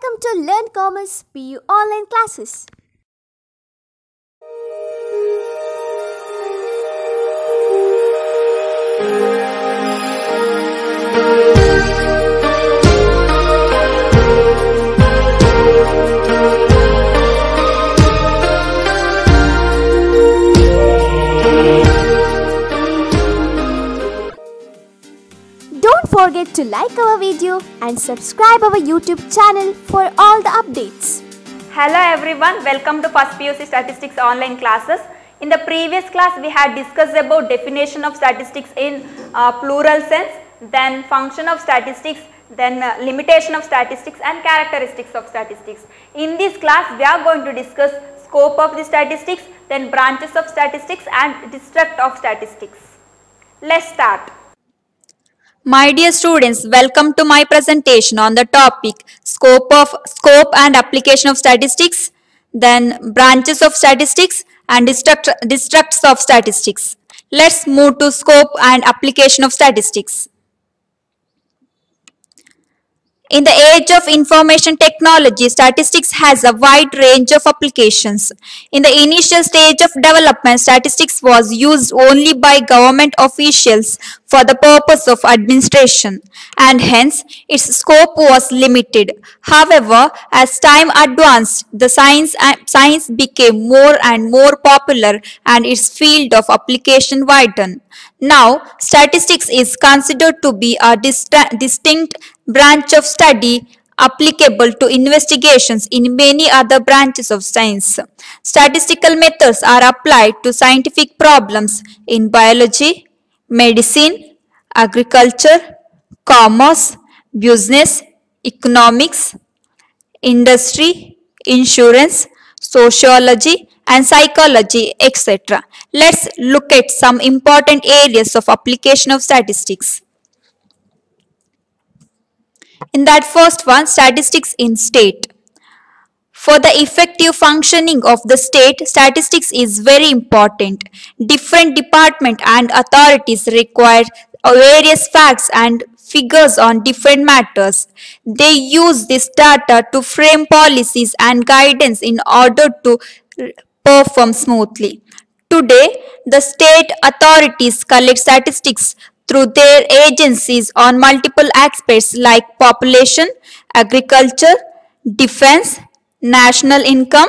Welcome to Learn Commerce PU online classes. Forget to like our video and subscribe our YouTube channel for all the updates. Hello everyone, welcome to First PUC Statistics online classes. In the previous class we had discussed about definition of statistics in uh, plural sense, then function of statistics, then uh, limitation of statistics and characteristics of statistics. In this class we are going to discuss scope of the statistics, then branches of statistics and distrust of statistics. Let's start. My dear students, welcome to my presentation on the topic scope of scope and application of statistics, then branches of statistics and distruct, distrusts of statistics. Let's move to scope and application of statistics. In the age of information technology, statistics has a wide range of applications. In the initial stage of development, statistics was used only by government officials for the purpose of administration and hence its scope was limited. However, as time advanced, the science, uh, science became more and more popular and its field of application widened. Now, statistics is considered to be a dist- distinct branch of study applicable to investigations in many other branches of science. Statistical methods are applied to scientific problems in biology, medicine, agriculture, commerce, business, economics, industry, insurance, sociology, and psychology, etc. Let's look at some important areas of application of statistics. In that first one, statistics in state. For the effective functioning of the state, statistics is very important. Different department and authorities require uh, various facts and figures on different matters. They use this data to frame policies and guidance in order to uh, perform smoothly. Today, the state authorities collect statistics through their agencies on multiple aspects like population, agriculture, defense, national income,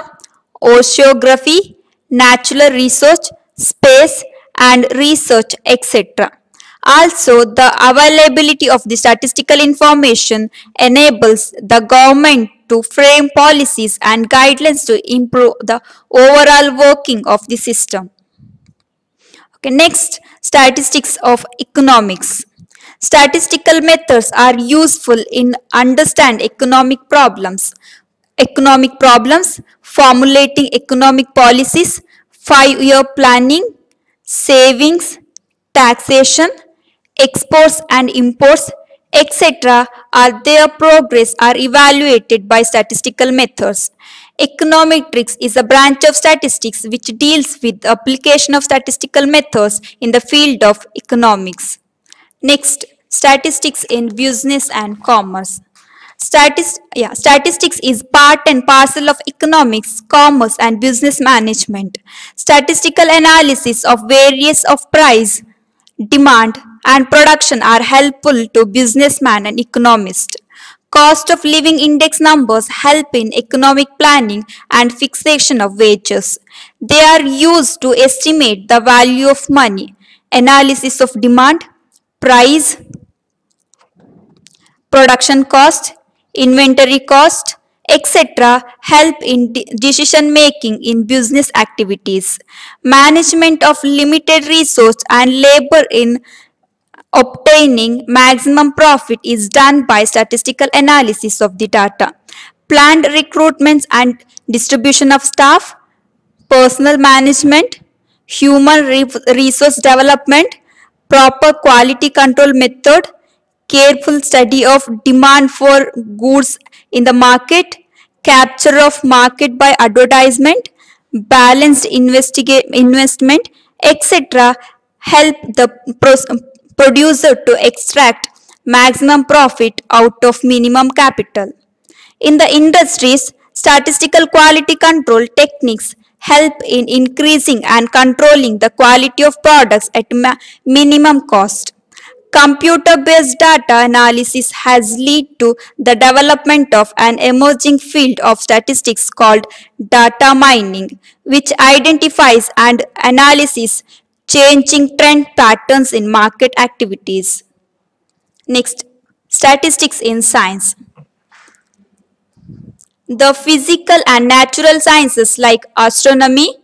oceanography, natural resource, space and research, etc. Also, the availability of the statistical information enables the government to frame policies and guidelines to improve the overall working of the system. Okay, next, statistics of economics. Statistical methods are useful in understand economic problems. Economic problems, formulating economic policies, five-year planning, savings, taxation, exports and imports, etc. are their progress are evaluated by statistical methods. Econometrics is a branch of statistics which deals with application of statistical methods in the field of economics. Next, statistics in business and commerce. Statist yeah, statistics is part and parcel of economics, commerce and business management. Statistical analysis of various of price, demand and production are helpful to businessman and economist. Cost of living index numbers help in economic planning and fixation of wages. They are used to estimate the value of money. Analysis of demand, price, production cost, inventory cost, etc. help in de- decision making in business activities. Management of limited resource and labor in obtaining maximum profit is done by statistical analysis of the data. Planned recruitments and distribution of staff, personal management, human re- resource development, proper quality control method, careful study of demand for goods in the market, capture of market by advertisement, balanced investment, etc. help the producer to extract maximum profit out of minimum capital. In the industries, statistical quality control techniques help in increasing and controlling the quality of products at minimum cost. Computer-based data analysis has led to the development of an emerging field of statistics called data mining, which identifies and analyzes changing trend patterns in market activities. Next, statistics in science. The physical and natural sciences like astronomy,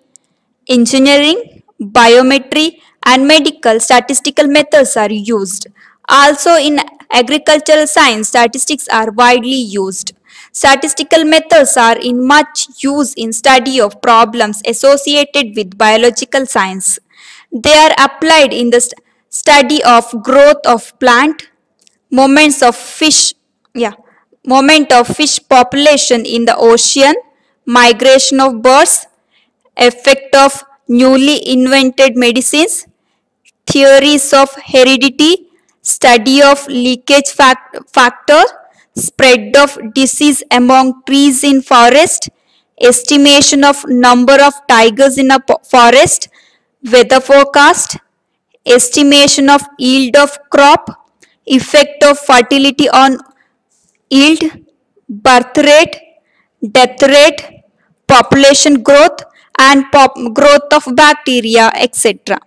engineering, biometry, and medical statistical methods are used. Also, in agricultural science, statistics are widely used. Statistical methods are in much use in study of problems associated with biological science. They are applied in the st- study of growth of plant, moments of fish, yeah, moment of fish population in the ocean, migration of birds, effect of newly invented medicines, theories of heredity, study of leakage fac- factor, spread of disease among trees in forest, estimation of number of tigers in a forest, weather forecast, estimation of yield of crop, effect of fertility on yield, birth rate, death rate, population growth, and pop- growth of bacteria, etc.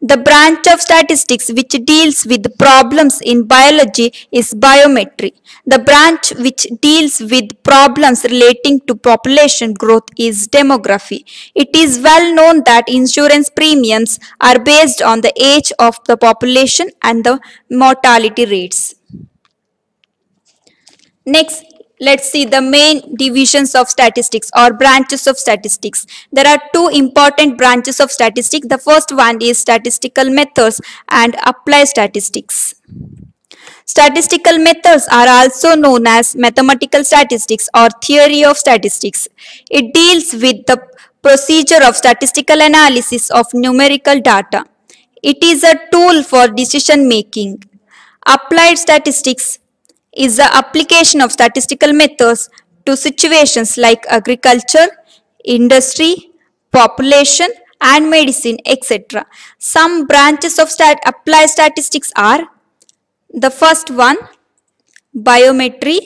The branch of statistics which deals with problems in biology is biometry. The branch which deals with problems relating to population growth is demography. It is well known that insurance premiums are based on the age of the population and the mortality rates. Next, let's see the main divisions of statistics or branches of statistics. There are two important branches of statistics. The first one is statistical methods and applied statistics. Statistical methods are also known as mathematical statistics or theory of statistics. It deals with the procedure of statistical analysis of numerical data. It is a tool for decision making. Applied statistics is the application of statistical methods to situations like agriculture, industry, population, and medicine, etc. Some branches of stat- applied statistics are the first one, biometry.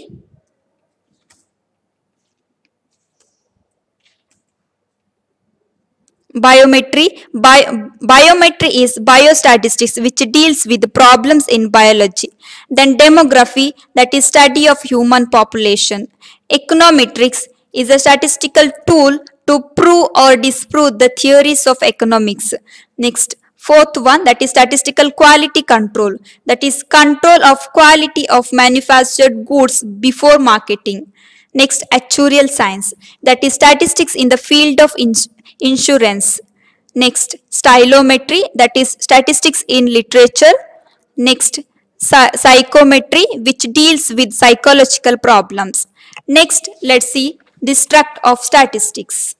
Biometry. Bi- biometry is biostatistics which deals with problems in biology. Then demography that is study of human population. Econometrics is a statistical tool to prove or disprove the theories of economics. Next, fourth one that is statistical quality control that is control of quality of manufactured goods before marketing next actuarial science that is statistics in the field of ins- insurance. Next stylometry that is statistics in literature. Next psychometry which deals with psychological problems. Next let's see distrust of statistics.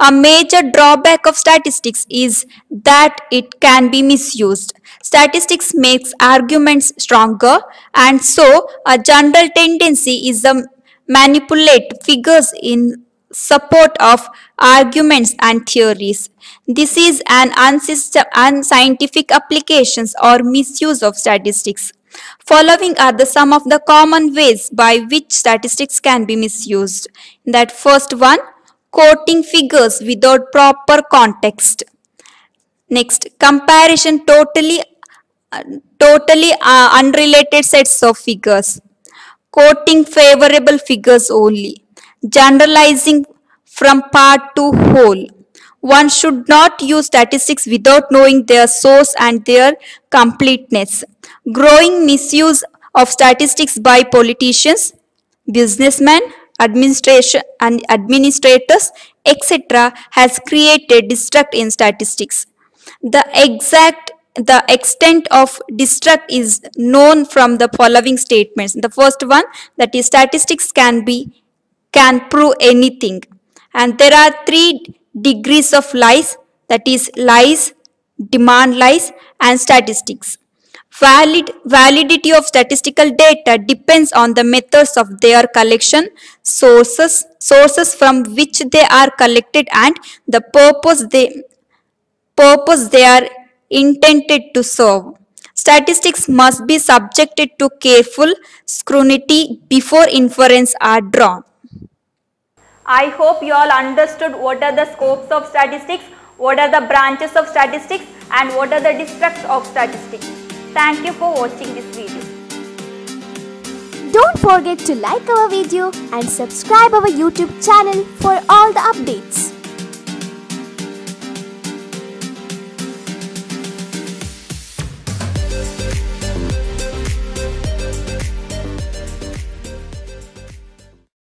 A major drawback of statistics is that it can be misused. Statistics makes arguments stronger and so a general tendency is to manipulate figures in support of arguments and theories. This is an unscientific applications or misuse of statistics. Following are the some of the common ways by which statistics can be misused. That first one, quoting figures without proper context. Next, comparison totally, uh, totally uh, unrelated sets of figures. Quoting favorable figures only. Generalizing from part to whole. One should not use statistics without knowing their source and their completeness. Growing misuse of statistics by politicians, businessmen, administration and administrators, etc. has created distrust in statistics. The exact the extent of distrust is known from the following statements. The first one that is statistics can be can prove anything. And there are three degrees of lies that is lies, demand lies and statistics. Valid, validity of statistical data depends on the methods of their collection, sources, sources from which they are collected and the purpose they, purpose they are intended to serve. Statistics must be subjected to careful scrutiny before inference are drawn. I hope you all understood what are the scopes of statistics, what are the branches of statistics and what are the defects of statistics. Thank you for watching this video. Don't forget to like our video and subscribe our YouTube channel for all the updates.